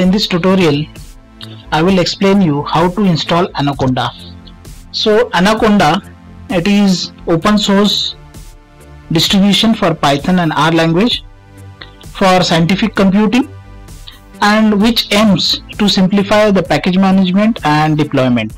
In this tutorial, I will explain you how to install Anaconda. So Anaconda, it is open source distribution for Python and R language for scientific computing and which aims to simplify the package management and deployment.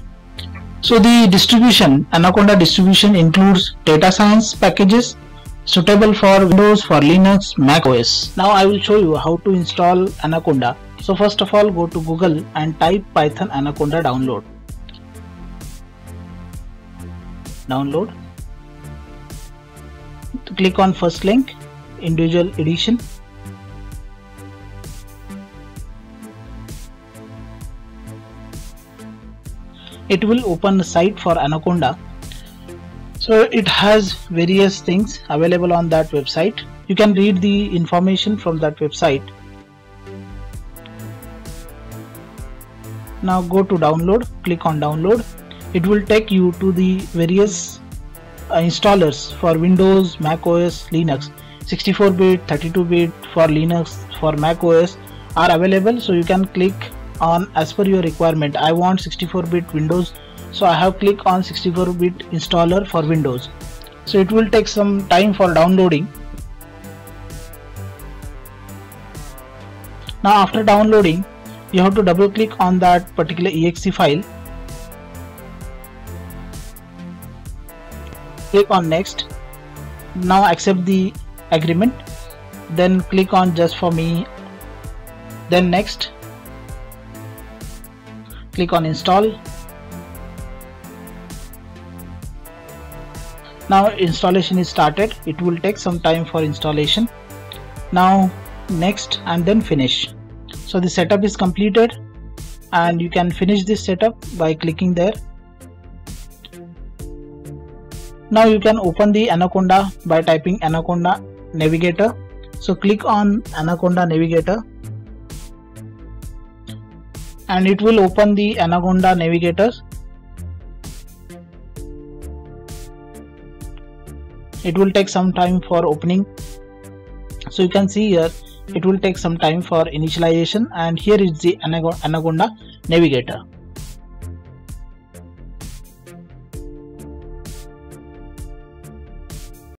So the distribution, Anaconda distribution includes data science packages suitable for Windows, for Linux, Mac OS. Now I will show you how to install Anaconda. So first of all go to Google and type Python Anaconda download. Download. Click on first link, individual edition. It will open a site for Anaconda so it has various things available on that website you can read the information from that website now go to download click on download. It will take you to the various uh, installers for windows mac os linux. 64 bit 32 bit for linux for mac os are available. So you can click on as per your requirement. I want 64 bit windows. So I have clicked on 64 bit installer for Windows. So it will take some time for downloading. Now after downloading you have to double click on that particular exe file. Click on next. Now accept the agreement. Then click on just for me. Then next. Click on install. Now installation is started. It will take some time for installation. Now next and then finish so the setup is completed and you can finish this setup by clicking there. Now you can open the anaconda by typing anaconda navigator. So click on anaconda navigator and it will open the anaconda navigator it will take some time for opening. So you can see here it will take some time for initialization and here is the anaconda navigator